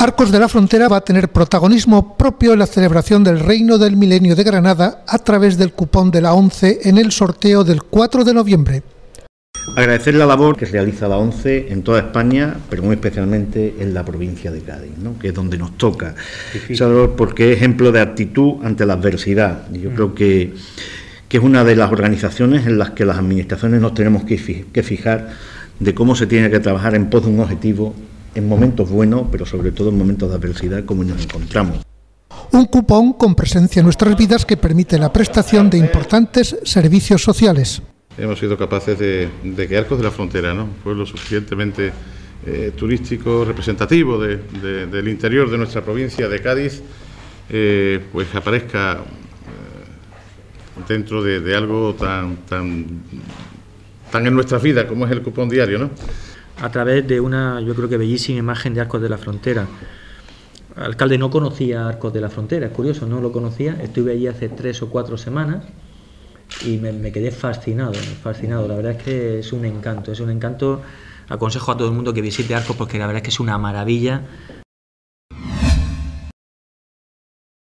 Arcos de la Frontera va a tener protagonismo propio en la celebración del Reino del Milenio de Granada a través del cupón de la ONCE en el sorteo del 4 de noviembre. Agradecer la labor que realiza la ONCE en toda España, pero muy especialmente en la provincia de Cádiz, ¿no? que es donde nos toca. Porque es ejemplo de actitud ante la adversidad. Y yo creo que, que, es una de las organizaciones en las que las administraciones nos tenemos que fijar de cómo se tiene que trabajar en pos de un objetivo en momentos buenos, pero sobre todo en momentos de adversidad como nos encontramos. Un cupón con presencia en nuestras vidas que permite la prestación de importantes servicios sociales. Hemos sido capaces de, que Arcos de la Frontera, ¿no? pueblo suficientemente eh, turístico, representativo del interior de nuestra provincia de Cádiz, eh, pues aparezca eh, dentro de, algo tan, tan, tan en nuestra vida como es el cupón diario. ¿no? A través de una, yo creo que bellísima imagen de Arcos de la Frontera. Alcalde no conocía Arcos de la Frontera, es curioso, no lo conocía. Estuve allí hace tres o cuatro semanas y me, quedé fascinado, fascinado. La verdad es que es un encanto, es un encanto. Aconsejo a todo el mundo que visite Arcos porque la verdad es que es una maravilla